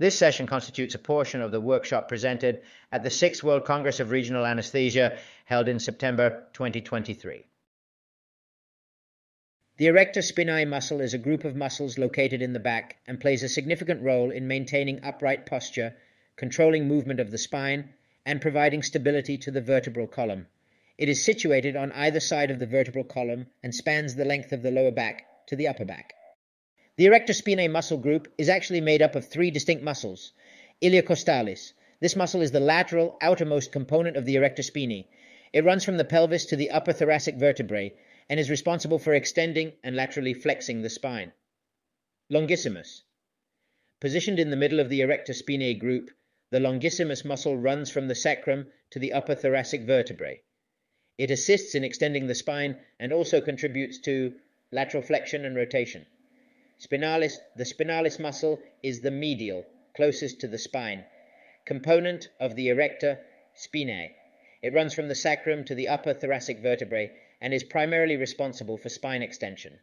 This session constitutes a portion of the workshop presented at the 6th World Congress of Regional Anesthesia held in September 2023. The erector spinae muscle is a group of muscles located in the back and plays a significant role in maintaining upright posture, controlling movement of the spine, and providing stability to the vertebral column. It is situated on either side of the vertebral column and spans the length of the lower back to the upper back. The erector spinae muscle group is actually made up of three distinct muscles. Iliocostalis. This muscle is the lateral, outermost component of the erector spinae. It runs from the pelvis to the upper thoracic vertebrae and is responsible for extending and laterally flexing the spine. Longissimus. Positioned in the middle of the erector spinae group, the longissimus muscle runs from the sacrum to the upper thoracic vertebrae. It assists in extending the spine and also contributes to lateral flexion and rotation. Spinalis, the spinalis muscle is the medial, closest to the spine, component of the erector spinae. It runs from the sacrum to the upper thoracic vertebrae and is primarily responsible for spine extension.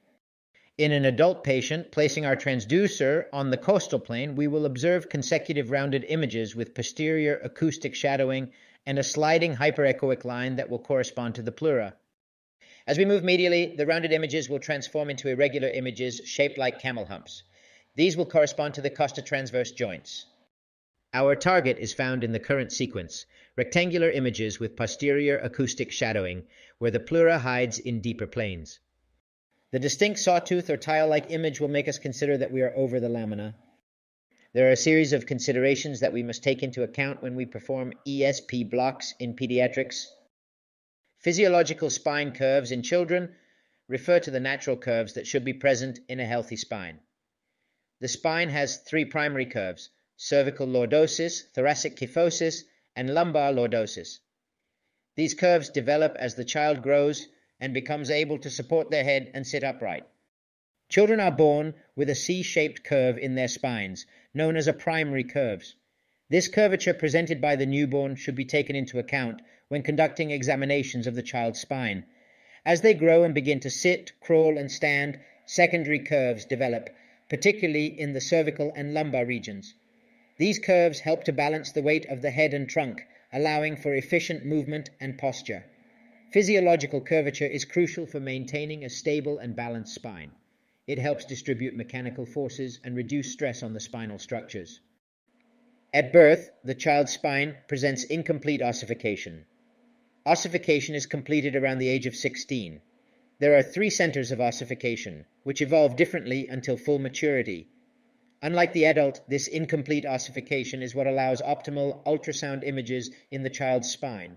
In an adult patient, placing our transducer on the costal plane, we will observe consecutive rounded images with posterior acoustic shadowing and a sliding hyperechoic line that will correspond to the pleura. As we move medially, the rounded images will transform into irregular images shaped like camel humps. These will correspond to the costotransverse joints. Our target is found in the current sequence, rectangular images with posterior acoustic shadowing, where the pleura hides in deeper planes. The distinct sawtooth or tile-like image will make us consider that we are over the lamina. There are a series of considerations that we must take into account when we perform ESP blocks in pediatrics Physiological spine curves in children refer to the natural curves that should be present in a healthy spine. The spine has three primary curves cervical lordosis, thoracic kyphosis, and lumbar lordosis. These curves develop as the child grows and becomes able to support their head and sit upright. Children are born with a C shaped curve in their spines, known as a primary curves. This curvature presented by the newborn should be taken into account when conducting examinations of the child's spine. As they grow and begin to sit, crawl, and stand, secondary curves develop, particularly in the cervical and lumbar regions. These curves help to balance the weight of the head and trunk, allowing for efficient movement and posture. Physiological curvature is crucial for maintaining a stable and balanced spine. It helps distribute mechanical forces and reduce stress on the spinal structures. At birth, the child's spine presents incomplete ossification. Ossification is completed around the age of 16. There are three centers of ossification, which evolve differently until full maturity. Unlike the adult, this incomplete ossification is what allows optimal ultrasound images in the child's spine.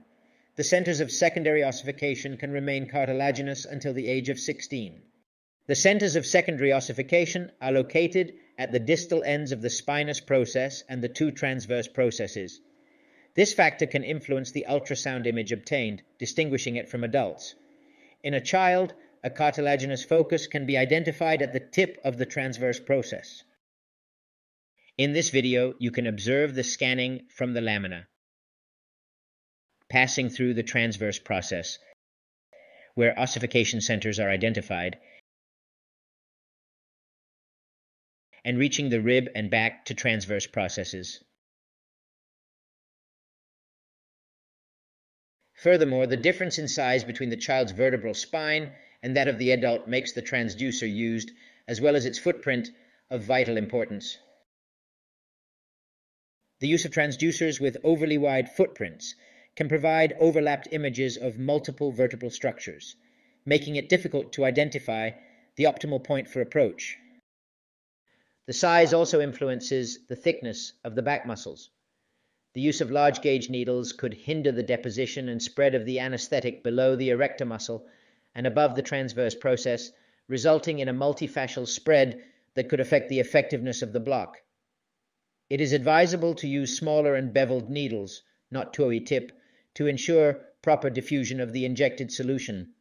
The centers of secondary ossification can remain cartilaginous until the age of 16. The centers of secondary ossification are located at the distal ends of the spinous process and the two transverse processes. This factor can influence the ultrasound image obtained, distinguishing it from adults. In a child, a cartilaginous focus can be identified at the tip of the transverse process. In this video, you can observe the scanning from the lamina, passing through the transverse process, where ossification centers are identified, and reaching the rib and back to transverse processes. Furthermore, the difference in size between the child's vertebral spine and that of the adult makes the transducer used, as well as its footprint, of vital importance. The use of transducers with overly wide footprints can provide overlapped images of multiple vertebral structures, making it difficult to identify the optimal point for approach. The size also influences the thickness of the back muscles. The use of large gauge needles could hinder the deposition and spread of the anesthetic below the erector muscle and above the transverse process, resulting in a multifascial spread that could affect the effectiveness of the block. It is advisable to use smaller and beveled needles, not Tuohy tip, to ensure proper diffusion of the injected solution.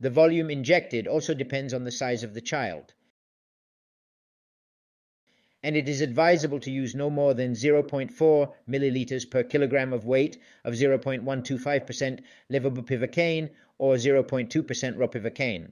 The volume injected also depends on the size of the child and it is advisable to use no more than 0.4 milliliters per kilogram of weight of 0.125% levobupivacaine or 0.2% ropivacaine.